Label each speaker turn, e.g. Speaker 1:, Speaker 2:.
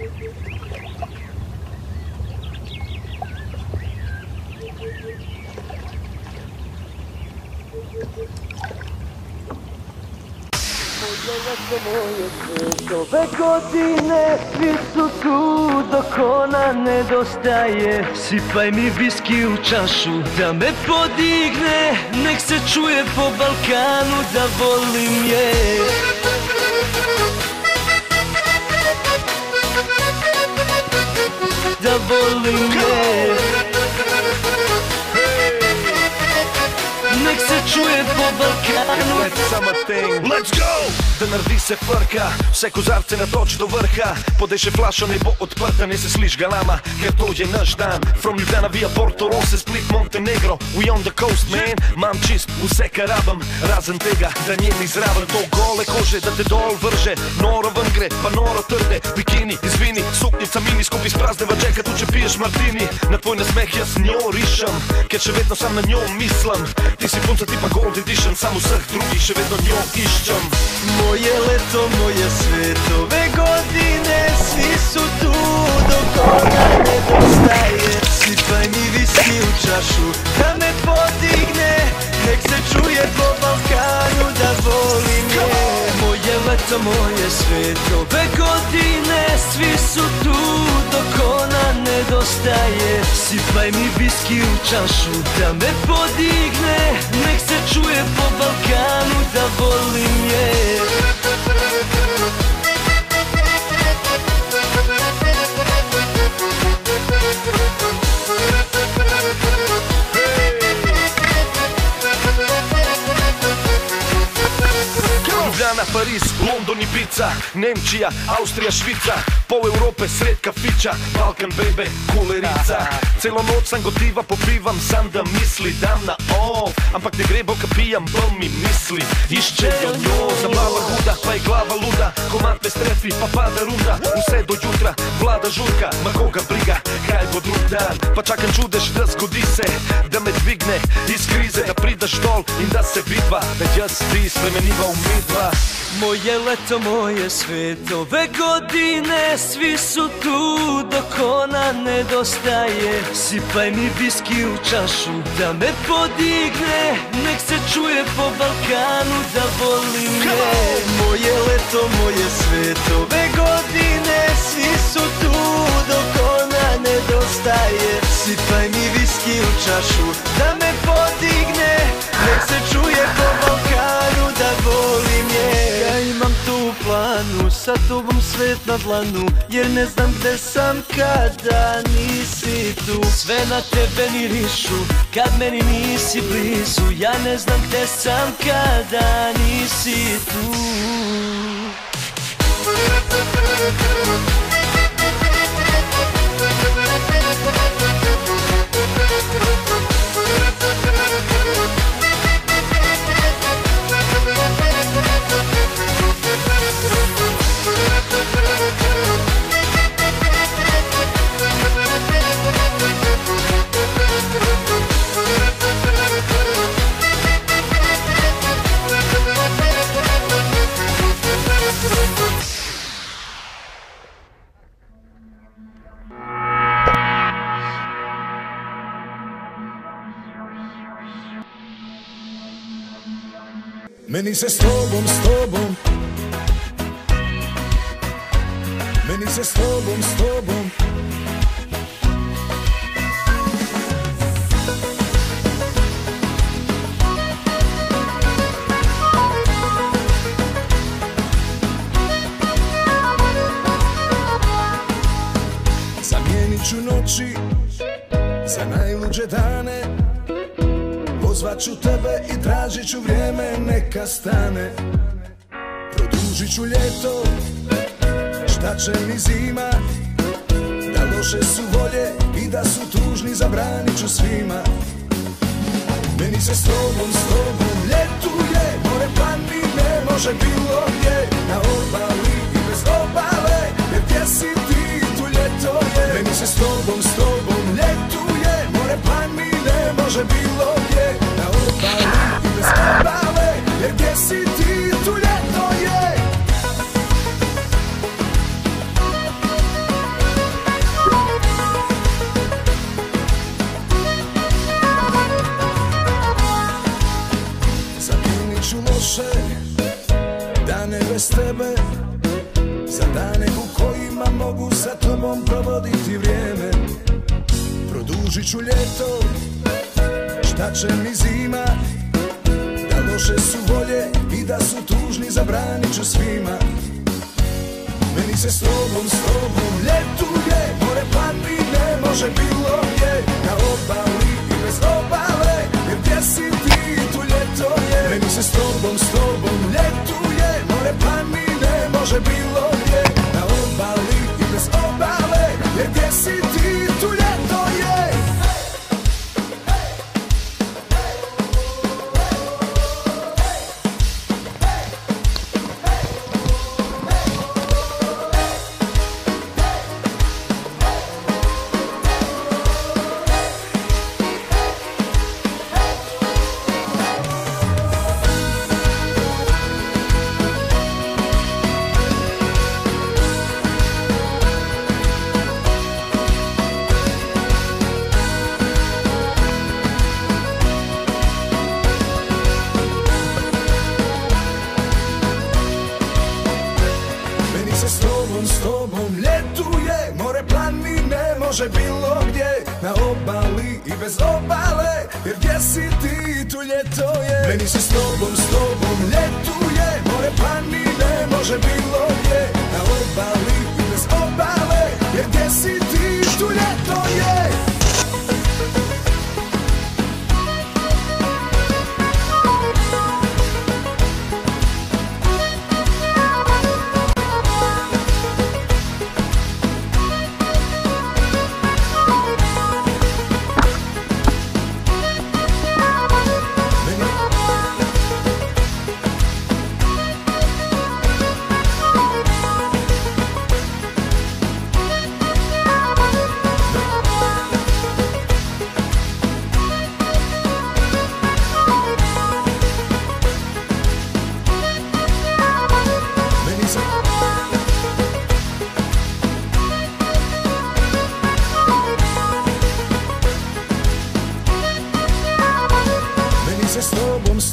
Speaker 1: Ove godine svi su tu dok ona nedostaje. Sipaj mi viski u čašu da me podigne. Nek se čuje po Balkanu da volim je Da volim je Nek se čuje po Balkanu
Speaker 2: Let's summer da naredi se frka. Vse kozarce na toč do vrha. Podeše flaša ne bo odprta, ne se sliš galama Ker to je naš dan. From Ljubljana via Porto Rose, Split, Montenegro We on the coast, man. Mam čist vse kar rabim Razen tega, da njeni zraven To gole kože, da te dol vrže. Noro ven gre, pa noro trde Bikini, izvini, suknica mini Skupaj s prazneva čeka, tu če piješ martini. Na tvoj nasmeh jaz njo rišem Ker še vedno sam na njo mislim. Ti si punca, ti pa golden edition Sam vseh drugih še vedno njo iščem.
Speaker 1: Moj Moje leto, moje svet Ove godine svi su tu dok ona nedostaje Sipaj mi viski u čašu da me podigne Nek se čuje po Balkanu da volim je. Moje leto, moje svet Ove godine svi su tu dok ona nedostaje Sipaj mi viski u čašu da me podigne Nek se čuje po Balkanu
Speaker 2: Ljubljana, Pariz, London, Ibiza Nemčija, Austrija, Švica Pol Europe, sred kafića Balkan, bebe, kulerica. Celo noč sam gotiva, popivam Sam da misli, dam na off. Ampak ne gre, bo kapijam, bom mi misli. Iščejo njo, zabava huda Pa je glava luda, komad me strefi Pa pada runda, vse do jutra Vlada žurka, ma koga briga Kaj bo drug dan, pa čakam čudež Da zgodi se, da me dvigne Iz krize, da pridaš dol In da se bitva, da jaz ti spremeniva u midva
Speaker 1: Moje leto, moje svet Ove godine svi su tu dok ona nedostaje. Sipaj mi viski u čašu da me podigne Nek se čuje po Balkanu da volim je. Moje leto, moje svet Ove godine svi su tu dok ona nedostaje. Sipaj mi viski u čašu da me podigne sa tobom svet na dlanu Jer ne znam gde sam kada nisi tu. Sve na tebe mirišu, kad meni nisi blizu Ja ne znam gde sam kada nisi tu
Speaker 3: Meni se s tobom, s tobom. Meni se s tobom, s tobom Pozvat ću tebe i tražit ću vrijeme neka stane. Produžit ću ljeto, šta će mi zima? Da loše su volje i da su tužni zabranit ću svima. Meni se s tobom, s tobom ljetuje More planine, može bilo gdje. Na obali i bez obale Jer gdje si ti, tu ljeto je. Meni se s tobom, s tobom ljetuje More planine, može bilo bez tebe Za dane u kojima mogu sa tobom provoditi vrijeme. Produžit ću ljeto, šta će mi zima? Da loše su volje i da su tužni zabranit ću svima. Meni se s tobom, s tobom ljetuje More planine, može bilo gdje Na obali može bilo gdje Na obali i bez obale Jer gdje si ti, tu ljeto je. Meni se s tobom, s tobom ljetuje More planine, može bilo gdje Na obali i bez obale Jer gdje si ti, tu ljeto je Lobo, vamos